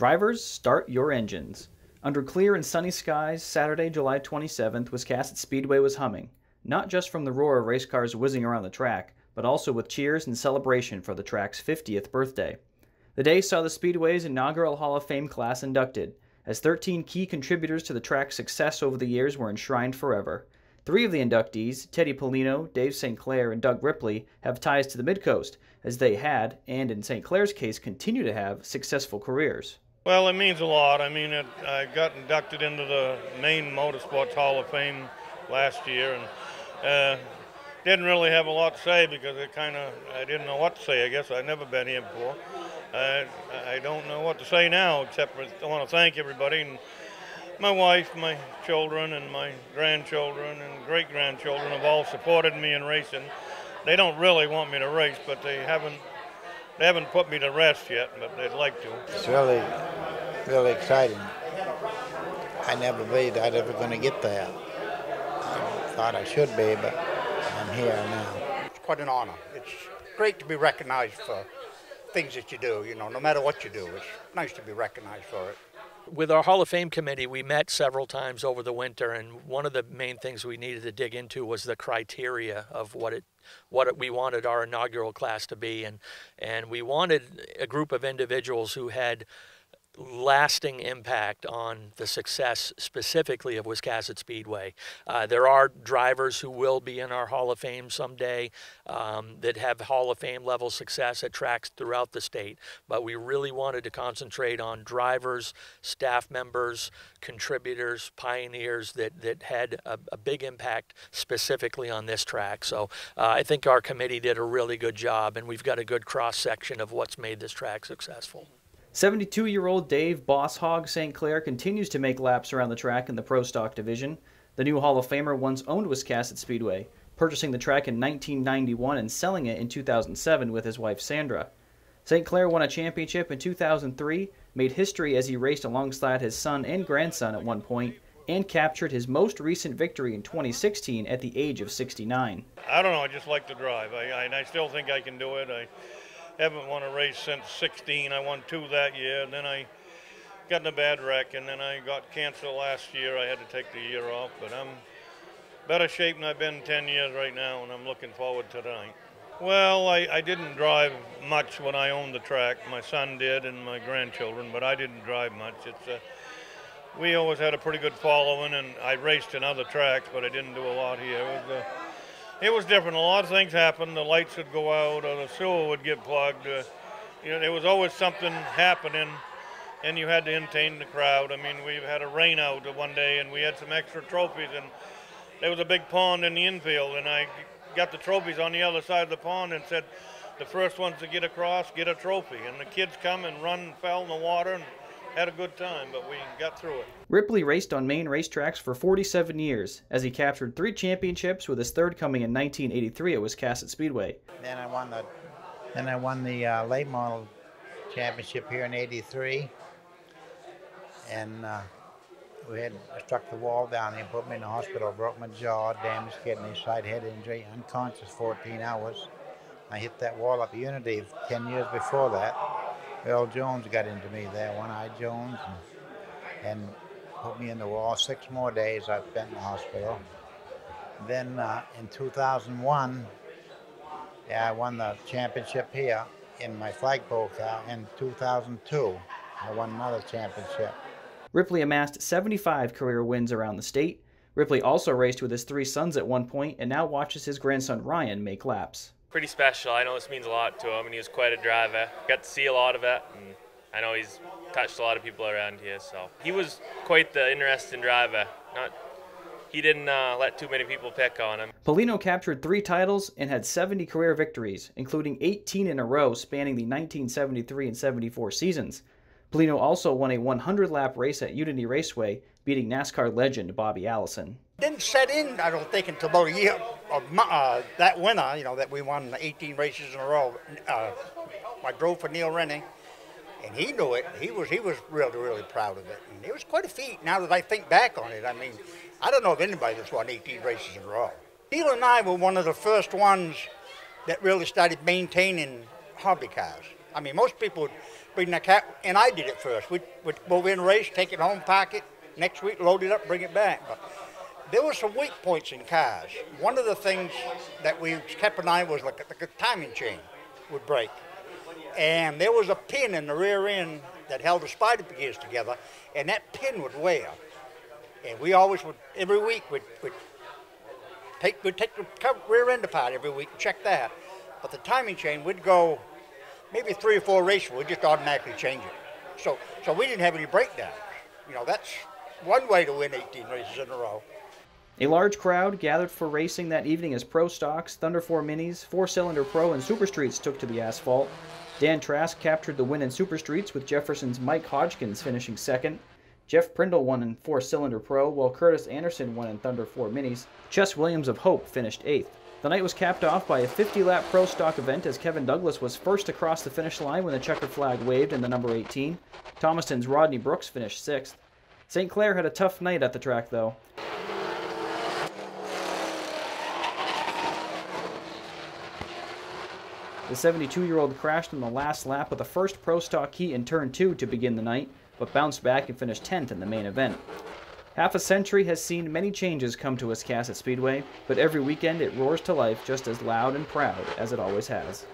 Drivers, start your engines. Under clear and sunny skies, Saturday, July 27th, Wiscasset Speedway was humming, not just from the roar of race cars whizzing around the track, but also with cheers and celebration for the track's 50th birthday. The day saw the Speedway's inaugural Hall of Fame class inducted, as 13 key contributors to the track's success over the years were enshrined forever. Three of the inductees, Teddy Polino, Dave St. Clair, and Doug Ripley, have ties to the Midcoast, as they had, and in St. Clair's case continue to have, successful careers. Well, it means a lot. I mean, it, I got inducted into the Maine Motorsports Hall of Fame last year, and uh, didn't really have a lot to say because it kind of I didn't know what to say. I guess I'd never been here before. I, I don't know what to say now except for I want to thank everybody and my wife, my children, and my grandchildren and great grandchildren have all supported me in racing. They don't really want me to race, but they haven't they haven't put me to rest yet, but they'd like to. It's really, really exciting. I never believed I'd ever going to get there. I thought I should be, but I'm here now. It's quite an honor. It's great to be recognized for things that you do, you know, no matter what you do. It's nice to be recognized for it with our Hall of Fame committee, we met several times over the winter, and one of the main things we needed to dig into was the criteria of what it what we wanted our inaugural class to be, and and we wanted a group of individuals who had lasting impact on the success specifically of Wiscasset Speedway. Uh, there are drivers who will be in our Hall of Fame someday um, that have Hall of Fame level success at tracks throughout the state, but we really wanted to concentrate on drivers, staff members, contributors, pioneers that, that had a, a big impact specifically on this track. So uh, I think our committee did a really good job, and we've got a good cross section of what's made this track successful. 72 year old Dave Boss Hog St. Clair continues to make laps around the track in the Pro Stock division. The new Hall of Famer once owned Wiscasset Speedway, purchasing the track in 1991 and selling it in 2007 with his wife Sandra. St. Clair won a championship in 2003, made history as he raced alongside his son and grandson at one point, and captured his most recent victory in 2016 at the age of 69. I don't know, I just like to drive. I, I, I still think I can do it. I, haven't won a race since 16. I won two that year, and then I got in a bad wreck, and then I got cancer last year. I had to take the year off, but I'm better shape than I've been 10 years right now, and I'm looking forward to tonight. Well, I, I didn't drive much when I owned the track. My son did, and my grandchildren, but I didn't drive much. It's a, we always had a pretty good following, and I raced in other tracks, but I didn't do a lot here. It was different. A lot of things happened. The lights would go out, or the sewer would get plugged. Uh, you know, there was always something happening, and you had to entertain the crowd. I mean, we had a rain out one day, and we had some extra trophies, and there was a big pond in the infield, and I got the trophies on the other side of the pond and said, the first ones to get across get a trophy. And the kids come and run and fell in the water, and had a good time, but we got through it. Ripley raced on Maine racetracks for 47 years, as he captured three championships, with his third coming in 1983 at Wiscasset Speedway. Then I won the, then I won the uh, late model championship here in '83, and uh, we had I struck the wall down here, put me in the hospital, broke my jaw, damaged kidney, side head injury, unconscious 14 hours. I hit that wall up Unity 10 years before that. Earl Jones got into me there, One Eye Jones, and, and, put me in the wall. Six more days I spent in the hospital. Then uh, in 2001, yeah, I won the championship here in my flagpole car. In 2002, I won another championship. Ripley amassed 75 career wins around the state. Ripley also raced with his three sons at one point and now watches his grandson Ryan make laps pretty special. I know this means a lot to him, and he was quite a driver. Got to see a lot of it, and I know he's touched a lot of people around here. So he was quite the interesting driver. Not he didn't uh, let too many people pick on him. Polino captured three titles and had 70 career victories, including 18 in a row spanning the 1973 and 74 seasons. Polino also won a 100 lap race at Unity Raceway, beating NASCAR legend Bobby Allison. Didn't set in, I don't think, until about a year of uh, that winter, you know, that we won 18 races in a row. Uh, I drove for Neil Rennie, and he knew it. He was he was really, really proud of it. And it was quite a feat now that I think back on it. I mean, I don't know of anybody that's won 18 races in a row. Neil and I were one of the first ones that really started maintaining hobby cars. I mean, most people would bring the cat, and I did it first. We'd, we'd move in, race, take it home, pack it. Next week, load it up, bring it back. But there were some weak points in cars. One of the things that we kept an eye was like the timing chain would break. And there was a pin in the rear end that held the spider gears together, and that pin would wear. And we always would, every week, we'd, we'd take, we'd take the rear end apart every week and check that. But the timing chain would go maybe three or four races, we'd just automatically change it. So, so we didn't have any breakdowns. You know, that's one way to win 18 races in a row. A large crowd gathered for racing that evening as Pro Stocks, Thunder 4 Minis, 4 Cylinder Pro, and Super Streets took to the asphalt. Dan Trask captured the win in Super Streets with Jefferson's Mike Hodgkins finishing second. Jeff Prindle won in 4 Cylinder Pro, while Curtis Anderson won in Thunder 4 Minis. Chess Williams of Hope finished 8th. The night was capped off by a 50 lap pro stock event as Kevin Douglas was first across the finish line when the checker flag waved in the number 18. Thomaston's Rodney Brooks finished 6th. St. Clair had a tough night at the track though. The 72 year old crashed on the last lap of the first Pro Stock heat in turn 2 to begin the night, but bounced back and finished 10th in the main event. Half a century has seen many changes come to Wiscasset Speedway, but every weekend it roars to life just as loud and proud as it always has.